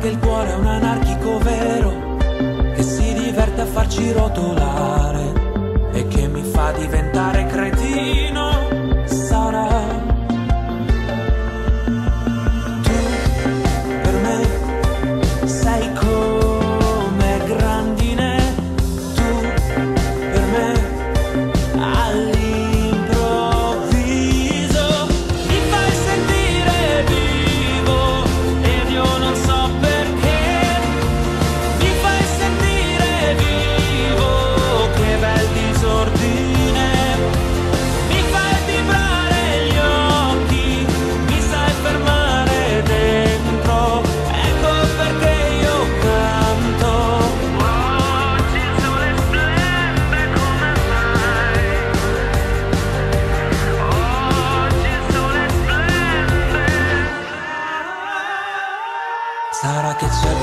che il cuore è un anarchico vero, che si diverte a farci rotolare e che mi fa diventare cretino.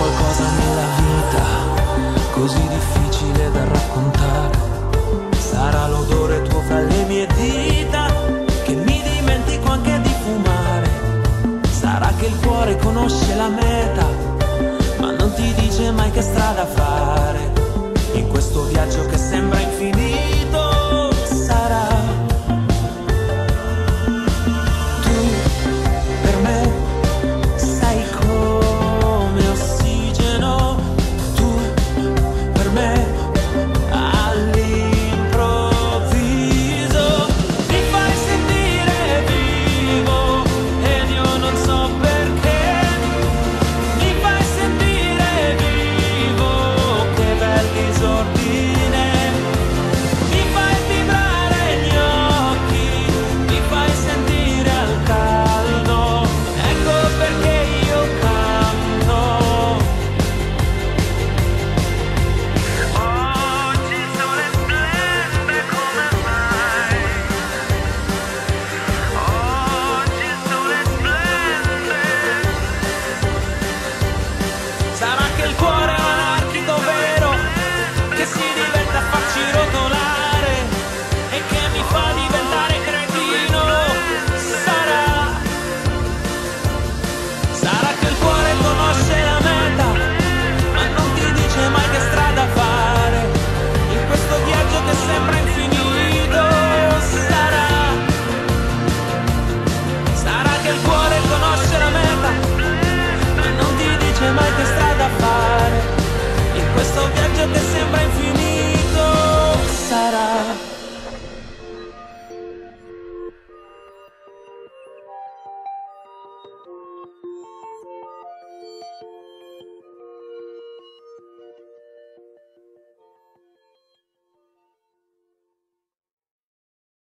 Qualcosa nella vita così difficile da raccontare. Sarà l'odore tuo fra le mie dita che mi dimentico anche di fumare. Sarà che il cuore conosce la meta, ma non ti dice mai che strada fare. In questo viaggio che sembra 光。